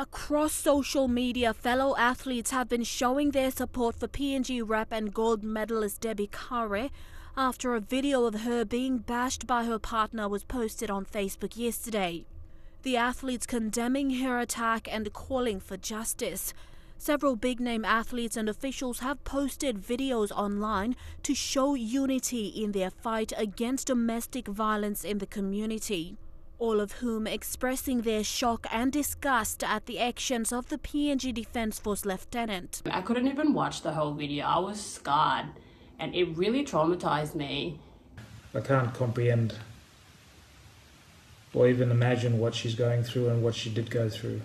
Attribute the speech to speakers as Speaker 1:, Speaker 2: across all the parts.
Speaker 1: Across social media, fellow athletes have been showing their support for PNG rep and gold medalist Debbie Kaore after a video of her being bashed by her partner was posted on Facebook yesterday. The athletes condemning her attack and calling for justice. Several big name athletes and officials have posted videos online to show unity in their fight against domestic violence in the community all of whom expressing their shock and disgust at the actions of the PNG Defence Force lieutenant.
Speaker 2: I couldn't even watch the whole video. I was scarred and it really traumatized me.
Speaker 3: I can't comprehend or even imagine what she's going through and what she did go through.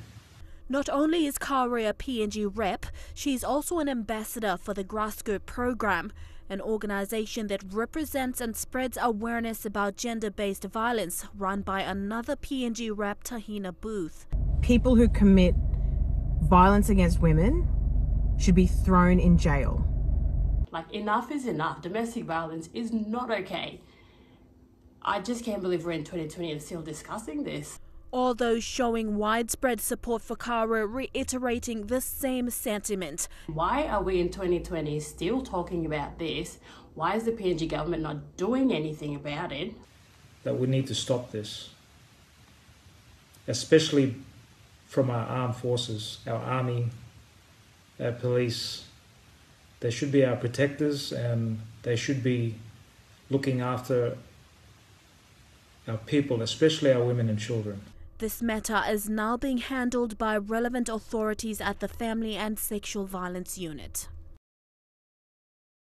Speaker 1: Not only is Kaore a PNG rep, she is also an ambassador for the Grass Skirt program, an organization that represents and spreads awareness about gender based violence run by another PNG rep, Tahina Booth.
Speaker 4: People who commit violence against women should be thrown in jail.
Speaker 2: Like, enough is enough. Domestic violence is not okay. I just can't believe we're in 2020 and still discussing this
Speaker 1: all those showing widespread support for Kaore, reiterating the same sentiment.
Speaker 2: Why are we in 2020 still talking about this? Why is the PNG government not doing anything about it?
Speaker 3: That we need to stop this, especially from our armed forces, our army, our police. They should be our protectors and they should be looking after our people, especially our women and children.
Speaker 1: This matter is now being handled by relevant authorities at the Family and Sexual Violence Unit.